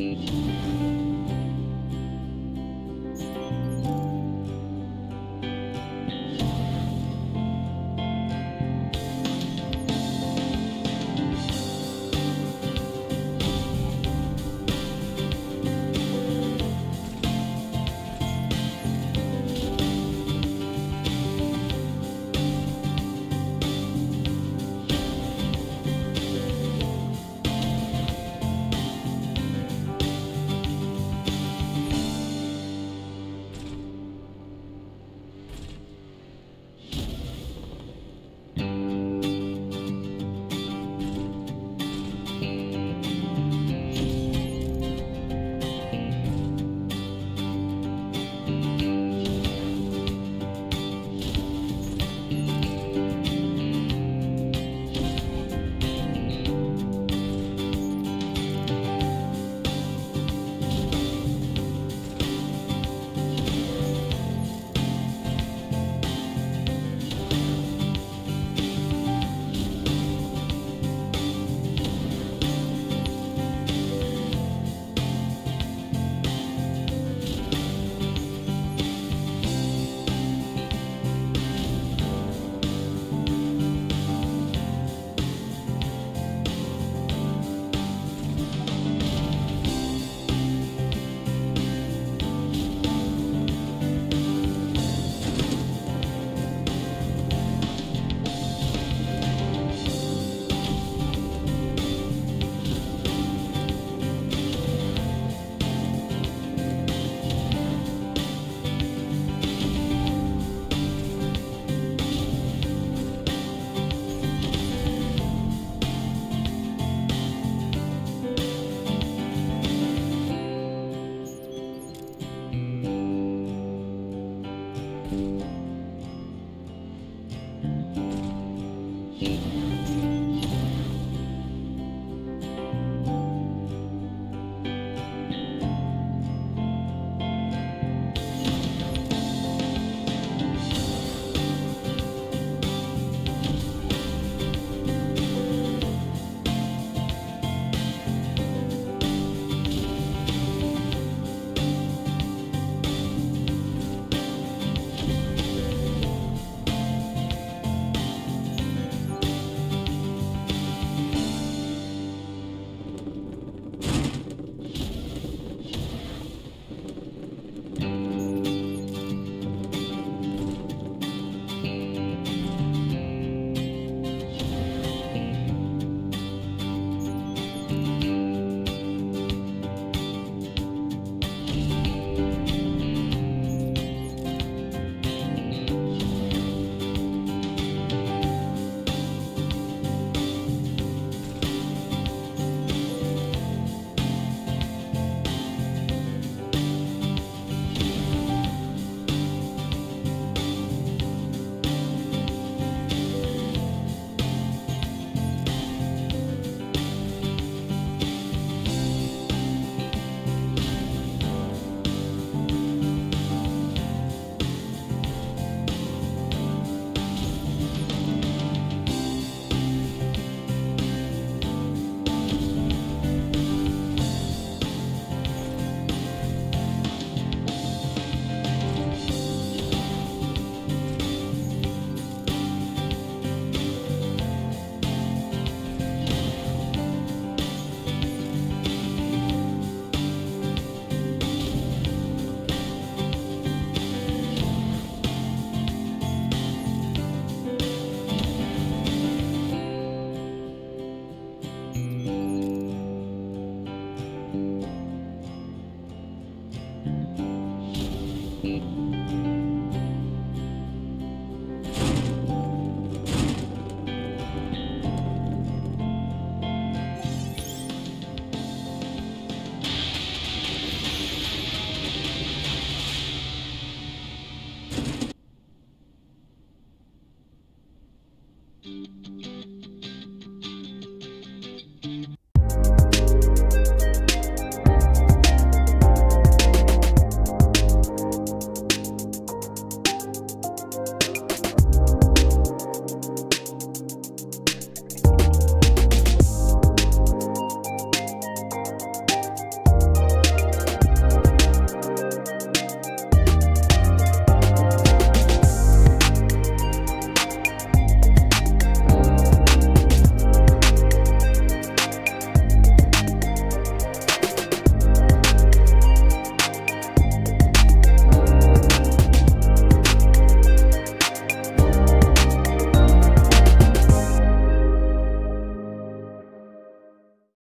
education.